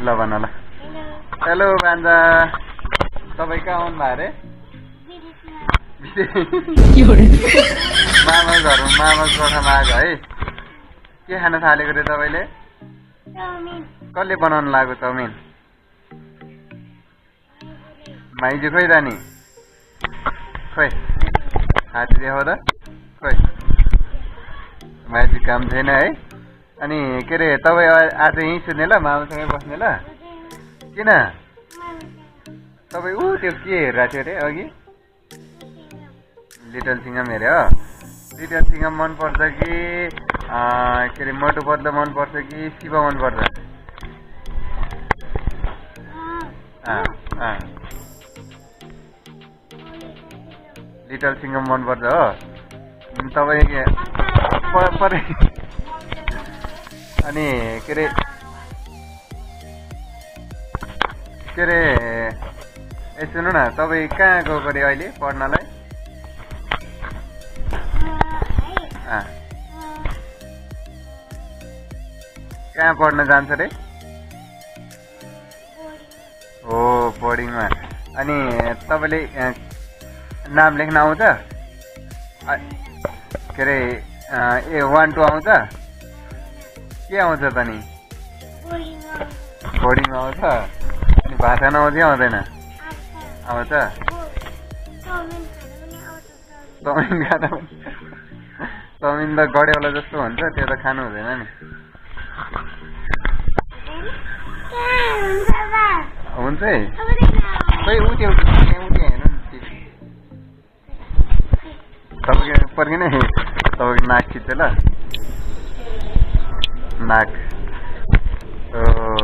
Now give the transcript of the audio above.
ल भन ल। हेलो भान्जा तपाईँ कहाँ आउनु भयो अरे? मामा घरमा मामा गोठामा आएको है? के खान थालेको रे तपाईँले? कसले बनाउनु लाग्यो चाउमिन? माइजू खोइ त नि खोइ हात देखाउ त? खोइ। माइजू काम छैन है? अनि के अरे तपाईँ आज यहीँ सुत्ने ल मामासँगै बस्ने ल किन? तपाईँ ऊ त्यो के हेरिरहेको थियो अरे अघि? लिटल सिङ्गम हेऱ्यो लिटल सिङ्गम मनपर्छ कि के अरे मोटु पत्लो मनपर्छ कि शिव मनपर्छ। लिटल सिङ्गम मनपर्छ हो। तपाईँ परे अनि के अरे के अरे ए सुन्नु न तपाईँ कहाँ गएको अरे अहिले पढ्नलाई कहाँ पढ्न जान्छ अरे हो बोर्डिङमा अनि तपाईँले नाम लेख्न आउँछ के अरे ए वान टू आउँछ के आउँछ त नि बोर्डिङमा आउँछ? अनि भाषा नआउँछ कि आउँदैन? आउँछ? चाउमिन खान चाउमिन। त गड्याउला जस्तो हुन्छ त्यो त खानु हुँदैन नि। हुन्छ है। खोइ उ त्यो त्यहाँ उ त्यहाँ हेर्नु न। तपाईँको पर्खिने तपाईँको नाक खिच्छ ल। नाक ओ अझै ल